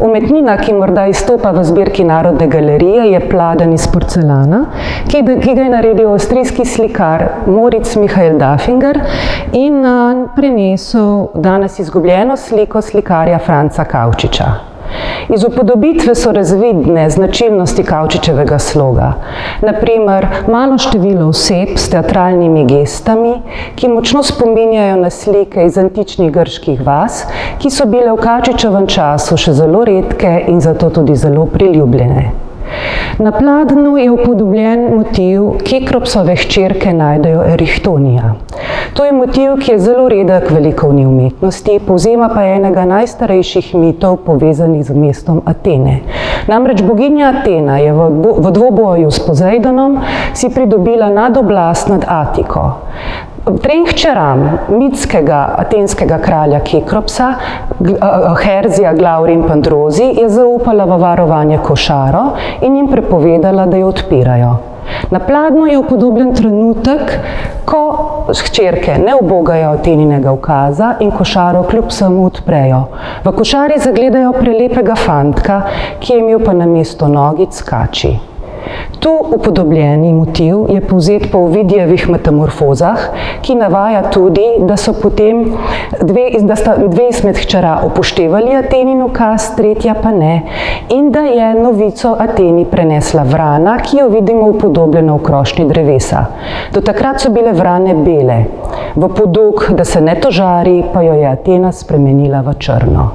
Umetnina, ki morda izstopa v zbirki Narodne galerije, je pladen iz porcelana, ki, ki ga je naredil avstrijski slikar Moritz Michael Dafinger in prenesel danes izgubljeno sliko slikarja Franca Kavčiča. Iz upodobitve so razvidne značilnosti Kavčičevega sloga. Naprimer, malo število oseb s teatralnimi gestami, ki močno spominjajo na slike iz antičnih grških vas, ki so bile v Kavčičevem času še zelo redke in zato tudi zelo priljubljene. Na pladnju je upodobljen motiv Kekropsove hčerke najdejo Erihtonija. To je motiv, ki je zelo redek v likovni umetnosti, povzema pa enega najstarejših mitov povezanih z mestom Atene. Namreč boginja Atena je v, v dvoboju s Pozejdonom si pridobila nadoblast nad Atiko. Trem hčeram mitskega atenskega kralja Kekropsa, Herzija, Glauri in Pandrozi, je zaupala v varovanje košaro in jim prepovedala, da jo odpirajo. Na pladnju je upodobljen trenutek, ko hčerke ne obogajo Ateninega ukaza in košaro kljub samo odprejo. V košari zagledajo prelepega fantka, ki je imel pa na mesto nogic kači. Tu upodobljeni motiv je povzet po Ovidijevih metamorfozah, ki navaja tudi, da so potem dve, da sta dve izmed hčera upoštevali Atenin ukaz, tretja pa ne, in da je novico Ateni prenesla vrana, ki jo vidimo upodobljeno v krošnji drevesa. Do takrat so bile vrane bele, v podok, da se ne tožari, pa jo je Atena spremenila v črno.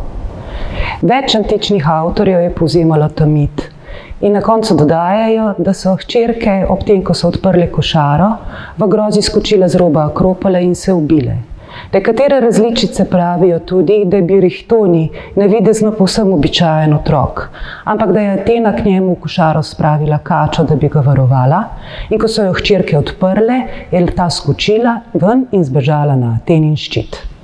Več antičnih avtorjev je povzemalo ta mit. In na koncu dodajajo, da so hčerke, ob tem, ko so odprli košaro, v grozi skočile z roba Akropole in se ubile. Nekatere različice pravijo tudi, da je bil Rihtoni navidezno povsem običajen otrok, ampak da je Atena k njemu v košaro spravila kačo, da bi ga varovala, in ko so jo hčerke odprle, je ta skočila ven in zbežala na Atenin ščit.